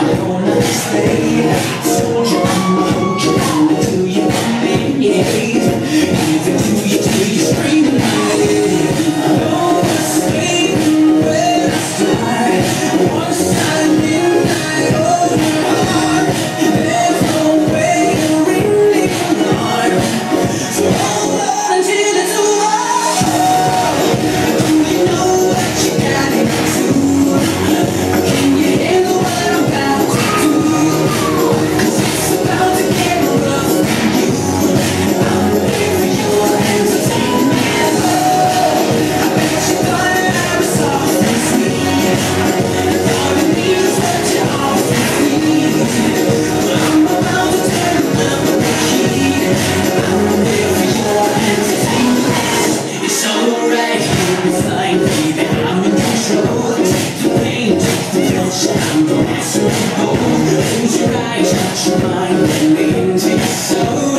Don't wanna stay Couldn't you write your mind and mean to yourself?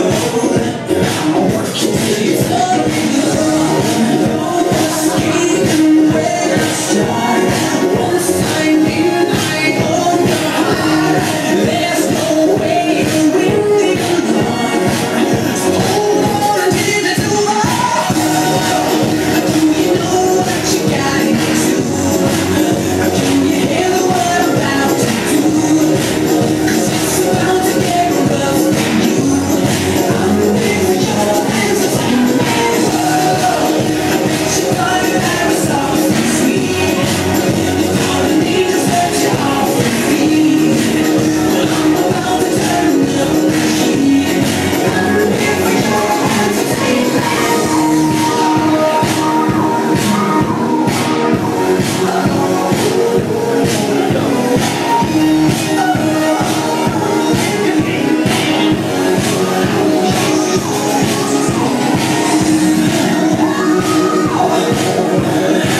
네.